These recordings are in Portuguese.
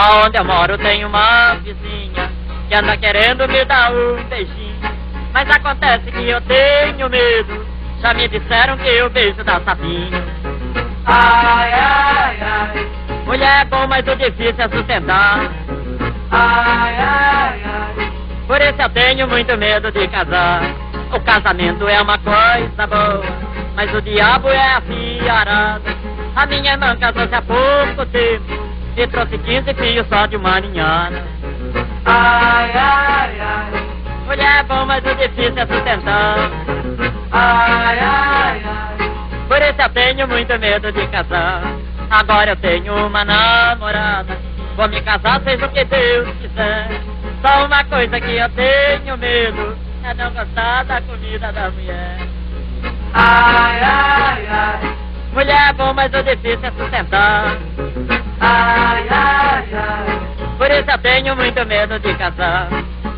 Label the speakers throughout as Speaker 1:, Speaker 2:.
Speaker 1: Aonde eu moro tem uma vizinha que anda querendo me dar um beijinho. Mas acontece que eu tenho medo. Já me disseram que o beijo dá sapinho.
Speaker 2: Ai, ai, ai.
Speaker 1: Mulher é bom, mas o difícil é sustentar.
Speaker 2: Ai, ai, ai.
Speaker 1: Por isso eu tenho muito medo de casar. O casamento é uma coisa boa, mas o diabo é a fiarada. A minha irmã casou-se há pouco tempo e trouxe 15 filhos só de uma ninhada.
Speaker 2: Ai, ai, ai.
Speaker 1: Mulher é bom, mas o difícil é sustentar.
Speaker 2: Ai, ai, ai.
Speaker 1: Por isso eu tenho muito medo de casar. Agora eu tenho uma namorada. Vou me casar, seja o que Deus quiser. Só uma coisa que eu tenho medo é não gostar da comida da mulher.
Speaker 2: Ai, ai, ai.
Speaker 1: Mulher é bom, mas o difícil é sustentar.
Speaker 2: Ai, ai, ai.
Speaker 1: Por isso eu tenho muito medo de casar.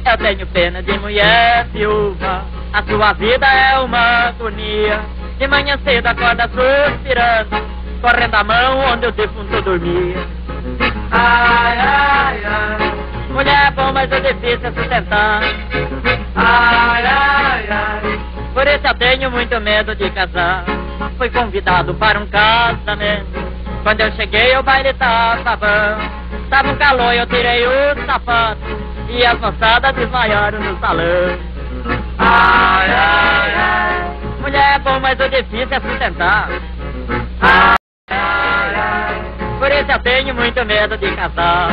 Speaker 1: Eu tenho pena de mulher viúva. A sua vida é uma agonia. De manhã cedo acorda suspirando, correndo a mão onde o defunto dormia.
Speaker 2: Ai, ai, ai.
Speaker 1: Mulher é bom, mas o difícil é sustentar.
Speaker 2: Ai, ai, ai.
Speaker 1: Por isso eu tenho muito medo de casar. Fui convidado para um casamento. Quando eu cheguei, o baile tava bom. Tava um calor, eu tirei o sapato. E as moçadas desmaiaram no salão.
Speaker 2: Ai, ai, ai.
Speaker 1: Mulher é bom, mas o difícil é sustentar.
Speaker 2: Ai, ai, ai.
Speaker 1: Por isso eu tenho muito medo de casar.